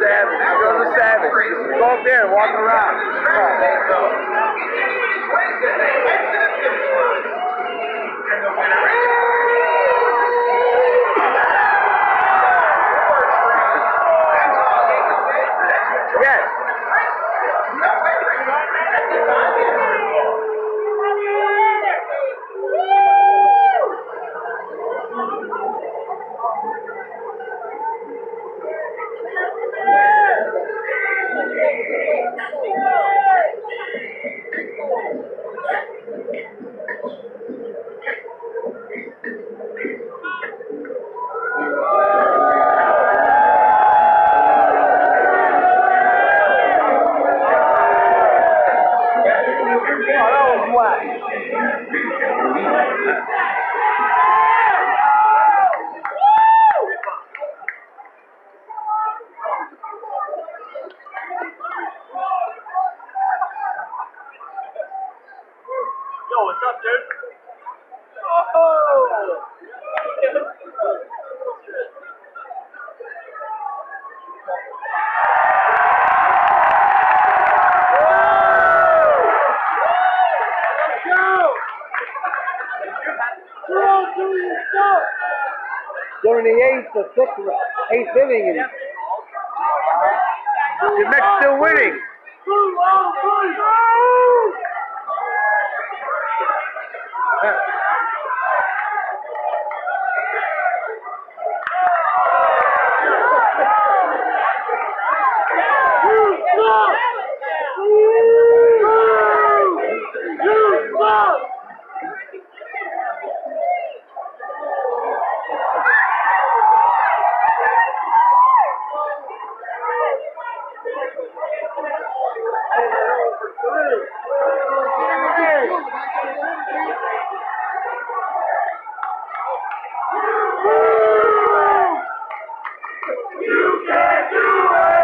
Savage. Girls are savage. Just go up there and walk around. Yes. Yo, what's up, dude? They're in the eighth or sixth, eighth inning, and The Mets still winning. You can do it!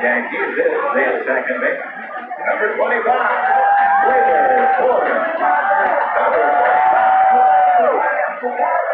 Yankees is their second base. Number 25, Gleyber Torres. Number 25.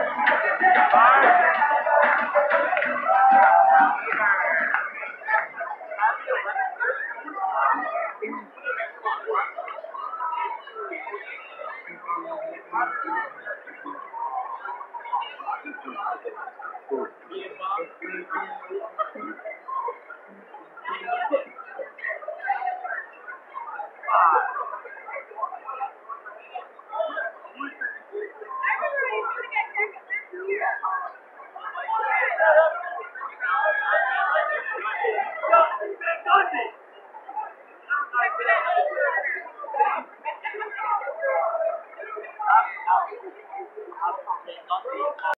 Sunday. ครับ